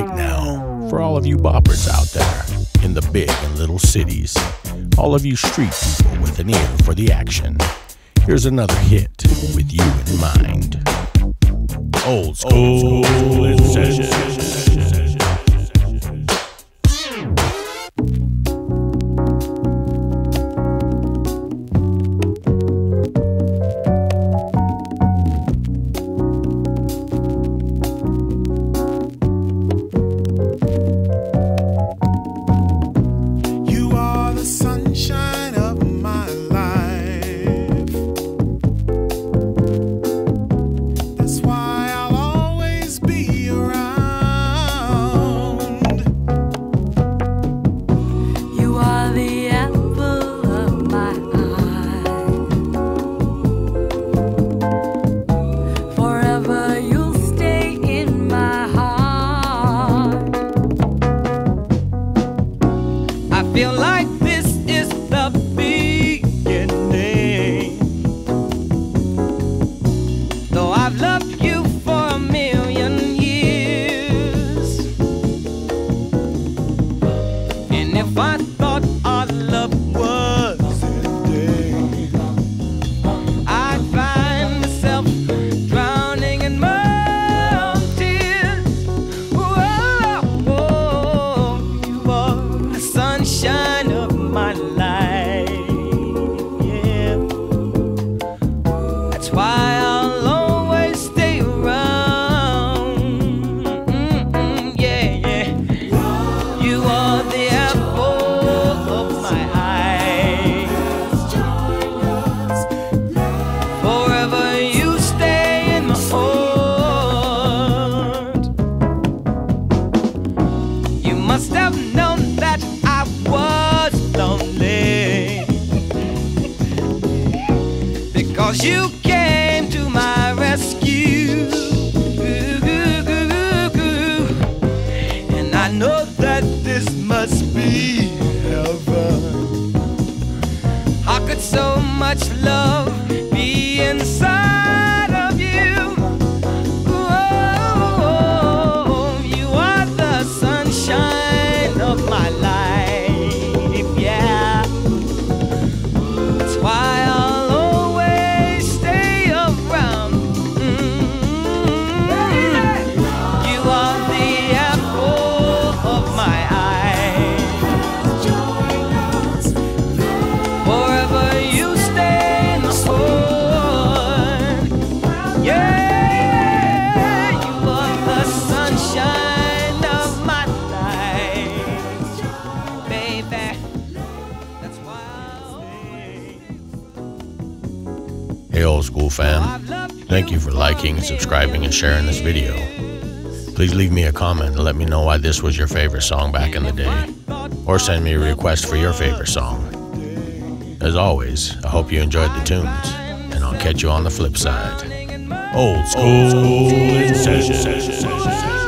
right now for all of you boppers out there in the big and little cities, all of you street people with an ear for the action. Here's another hit with you in mind. Old school, in session. Feel like this is the beginning. Though I've loved you for a million years. And if I why I'll always stay around. Mm-mm, yeah, yeah. You are the apple of my eye. Forever you stay in my heart. You must have known that I was lonely because you I know that this must be heaven. How could so much Hey, old school fam. Thank you for liking, subscribing, and sharing this video. Please leave me a comment and let me know why this was your favorite song back in the day, or send me a request for your favorite song. As always, I hope you enjoyed the tunes, and I'll catch you on the flip side. Old school in session.